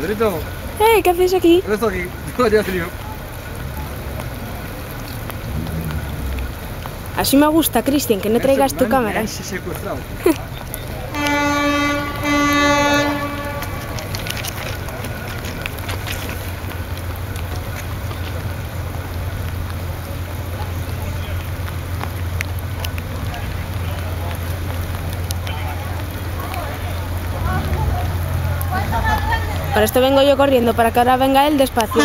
Pedrito, ¡Eh! ¿Qué haces aquí? ¿dónde está aquí? No, ya frío. Así me gusta, Cristian, que no traigas tu cámara. Ese secuestrado. Para esto vengo yo corriendo, para que ahora venga él despacio.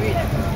viidentenä.